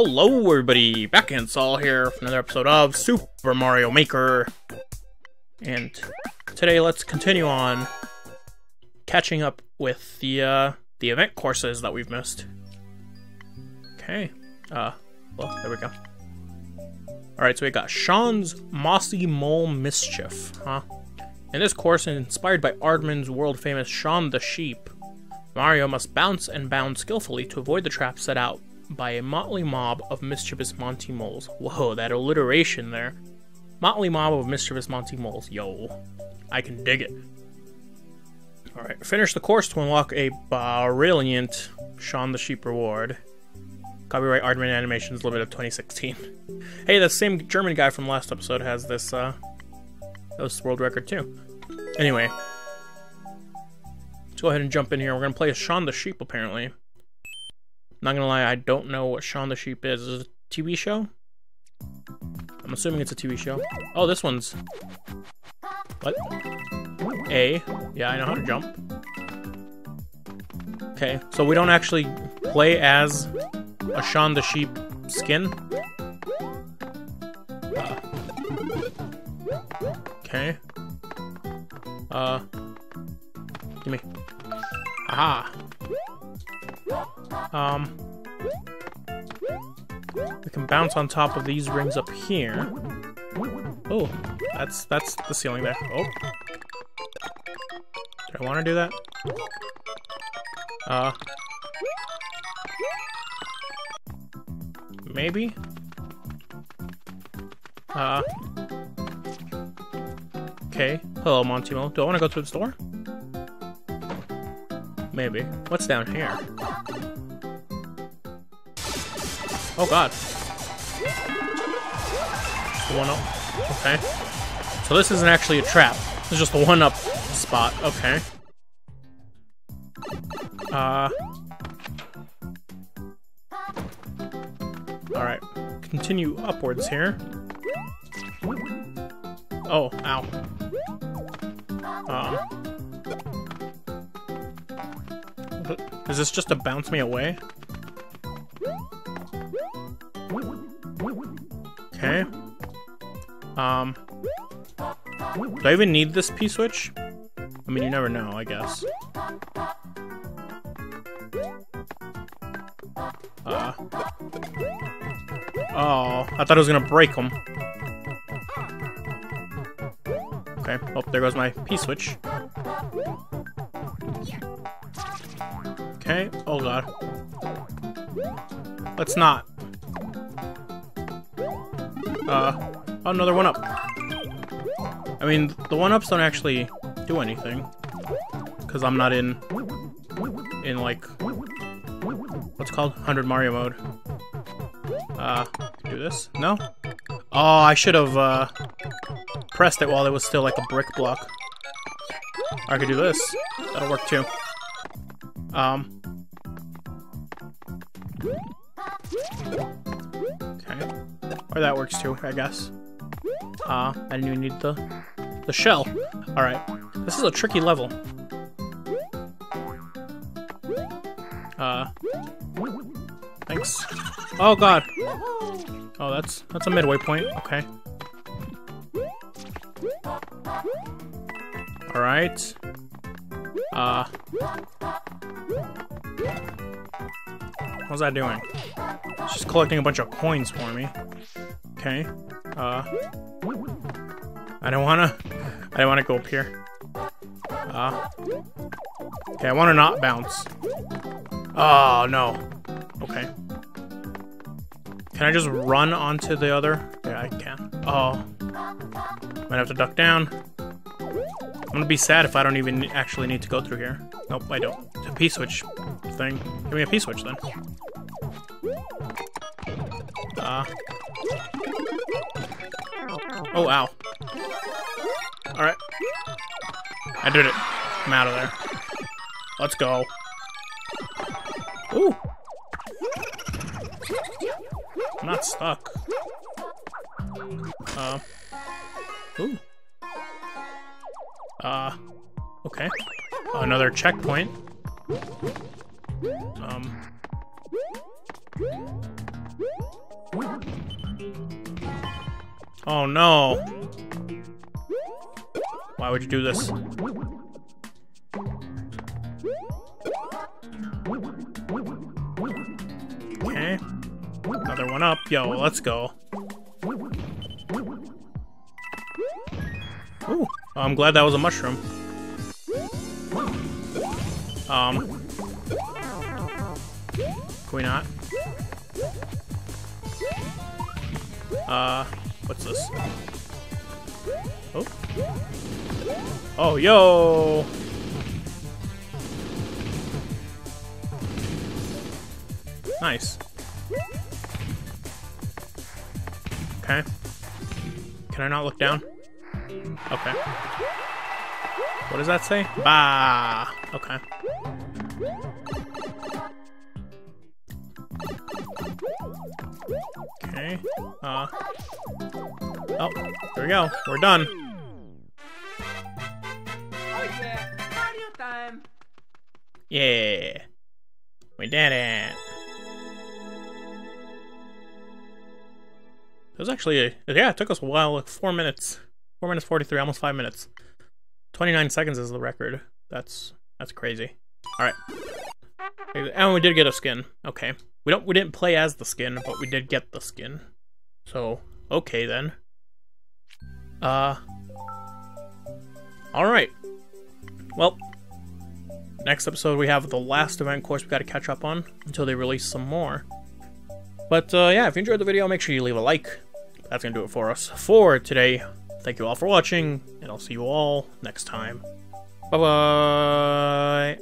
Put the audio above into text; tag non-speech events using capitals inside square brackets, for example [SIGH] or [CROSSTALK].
Hello everybody, back in Saul here for another episode of Super Mario Maker. And today let's continue on catching up with the uh, the event courses that we've missed. Okay, uh, well, there we go. Alright, so we got Shaun's Mossy Mole Mischief, huh? In this course, inspired by Aardman's world-famous Shaun the Sheep, Mario must bounce and bound skillfully to avoid the traps set out by a motley mob of mischievous Monty moles. Whoa, that alliteration there. Motley mob of mischievous Monty moles. Yo, I can dig it. Alright, finish the course to unlock a brilliant Shaun the Sheep reward. Copyright Aardman Animations, limited 2016. [LAUGHS] hey, the same German guy from last episode has this, uh, this world record too. Anyway, let's go ahead and jump in here. We're gonna play as Shaun the Sheep, apparently. Not gonna lie, I don't know what Shaun the Sheep is. Is it a TV show? I'm assuming it's a TV show. Oh, this one's... What? A. Yeah, I know how to jump. Okay, so we don't actually play as a Shaun the Sheep skin? Uh, okay. Uh... Give me. Aha! Um, we can bounce on top of these rings up here. Oh, that's that's the ceiling there. Oh, do I want to do that? Uh, maybe. Uh, okay. Hello, Monty Mole. Do I want to go through the store? Maybe. What's down here? Oh god. One up. Okay. So this isn't actually a trap. This is just a one-up spot. Okay. Uh... Alright. Continue upwards here. Oh, ow. Um... Is this just to bounce me away? Okay. Um. Do I even need this P-switch? I mean, you never know, I guess. Uh. Oh, I thought it was gonna break them. Okay, oh, there goes my P-switch. Okay. Oh god. Let's not. Uh, another one up. I mean, the one-ups don't actually do anything. Because I'm not in, in like, what's called? 100 Mario mode. Uh, do this? No? Oh, I should have, uh, pressed it while it was still like a brick block. I could do this. That'll work too. Um, Okay. Or that works too, I guess. Uh, I didn't even need the, the shell. Alright. This is a tricky level. Uh, thanks. Oh god. Oh, that's, that's a midway point. Okay. Alright. Uh, What's I doing? Just collecting a bunch of coins for me. Okay. Uh. I don't wanna. I don't wanna go up here. Uh. Okay, I wanna not bounce. Oh no. Okay. Can I just run onto the other? Yeah, I can. Oh. Might have to duck down. I'm gonna be sad if I don't even actually need to go through here. Nope, I don't. It's a P-switch thing. Give me a P-switch then. Uh. Oh, ow. Alright. I did it. I'm out of there. Let's go. Ooh. I'm not stuck. Uh. Ooh. Uh. Okay. Another checkpoint. Um. Oh no. Why would you do this? Okay. Another one up. Yo, let's go. Ooh, I'm glad that was a mushroom. Um. Can we not? Uh, what's this? Oh. Oh, yo! Nice. Okay. Can I not look down? Okay. What does that say? Bah! Okay. Okay. Uh. Oh, there we go. We're done. Oh yeah, Mario time. Yeah. We did it. It was actually, a, yeah, it took us a while, like four minutes. Four minutes 43, almost five minutes. 29 seconds is the record. That's, that's crazy. Alright. And we did get a skin. Okay. We don't, we didn't play as the skin, but we did get the skin. So, okay then. Uh. Alright. Well, next episode we have the last event course we gotta catch up on until they release some more. But uh, yeah, if you enjoyed the video, make sure you leave a like. That's gonna do it for us for today. Thank you all for watching, and I'll see you all next time. Bye bye.